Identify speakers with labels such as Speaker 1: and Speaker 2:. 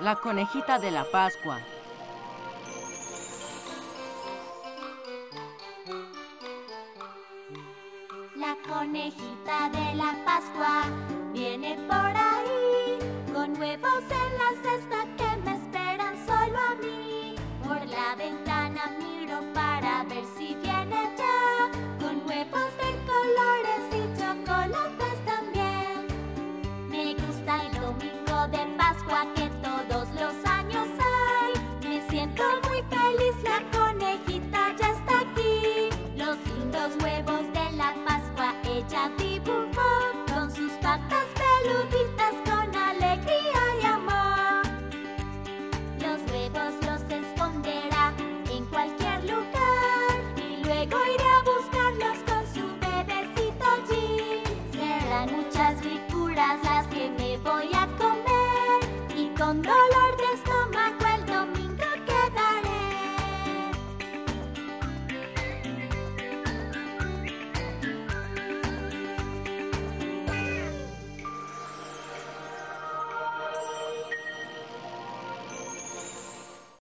Speaker 1: La conejita de la Pascua.
Speaker 2: La conejita de la Pascua viene por ahí con huevos en la cesta que me esperan solo a mí. Por la ventana miro para ver si viene ya con huevos de colores y chocolates también. Me gusta el domingo de Pascua que Muchas frituras las que me voy a comer. Y con dolor de estómago